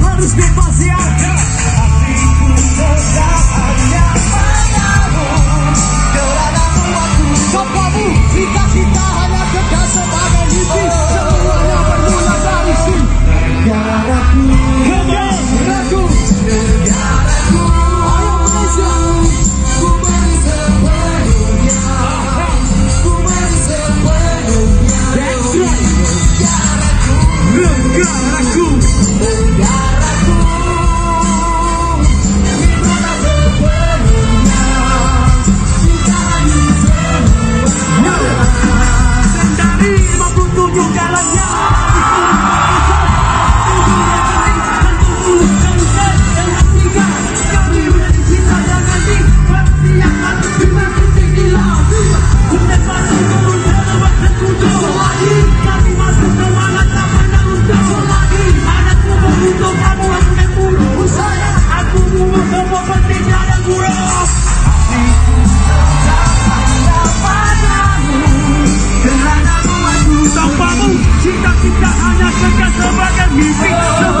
harus bebas ya Tanpamu cinta kita hanya sekat sebagai mimpi.